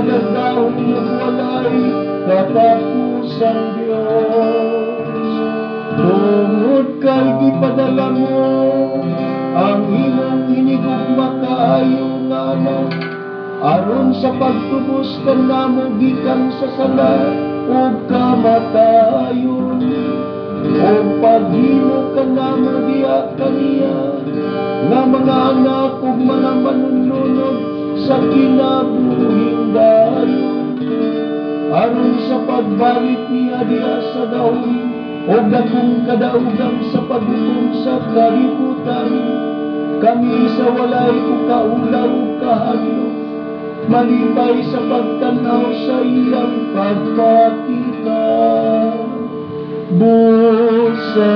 Makagandahong walay katapusan Diyos Tungod kay gipadala mo ang imong hinigugma kaayo nga aron sa pagtubos kanamo gikan sa sala ug kamatayon o paghimo kanamo diha kaniya nga mga anak ug mga manununod sa kinabuhing dayon aron sa pagbalik niya diha sa dahon o dakong kadaugan sa paghukom sa kalibutan. Kami sa walay o kaulaw kahadlo malipay sa pagtanaw sa iyang pagpakita busa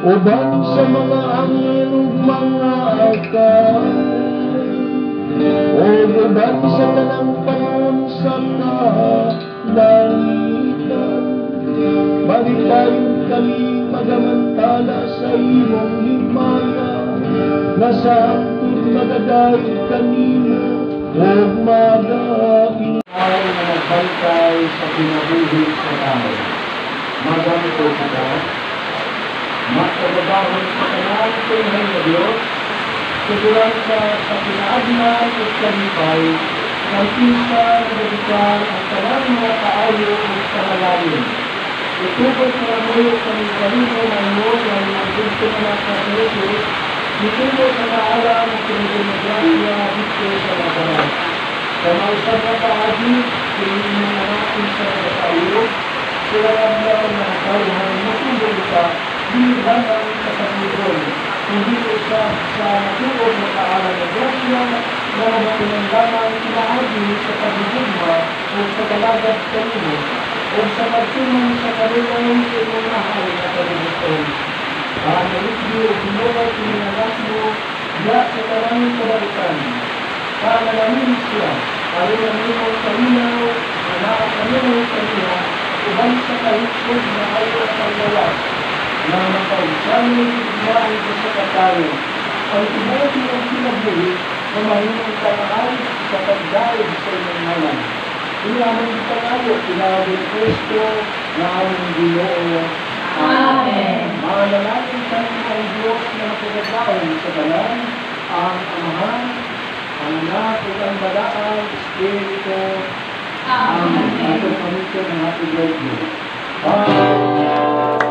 uban sa mga angin ug mga akay o uban sa tanang Tayong kami magamantala sa imong himaya nga sa hangtod magadayog kanimo o magapin ay na nagbantay sa pinabuhi sa tao. Maganito sa tao. Magkababahon sa kanal tunay na Diyos, suguran sa sa pinaagnan at kanipay, ng pisa na dedikal ang kanal mga kaayo. Itubos na Patuloy kami kanino ng Diyos na nagdito na lang sa Jesus, Nitulo sa maalam at pinagdemografya dito sa labanan. Sa mausap na paagi, pinili na natin sa nagkatayo, sila lang na kauhan matulog ka, di lamang sa kapulong, hindi isa sa natulog na kaalam ng grasya, na matulang lamang pinaagi sa pagdugma o sa kalagad kanino, o sa pagtuman sa kanilang inunahan na pagdugma. Para review binuha pinalas mo ya sa karang kabalikan. Para namin siya, para namin ang kalinaw, na nakakalimutan sa niya, uban sa kalikod na ayaw at ang gawas, na makausami igmaan ko sa katayo. Ang ibuti ang sinabuhi, na mahinang kanaan sa pagdahil sa inyong ngalan. Inaman kita kayo, tinawag ng Kristo, na aming Ginoo. Amen. Malalangin kami ang Diyos na nakagagawan sa balan, ang Amahan, ang Anak at ang Balaang Espiritu. Amen. Amen. Ito kami sa mga Pilipinas. Amen.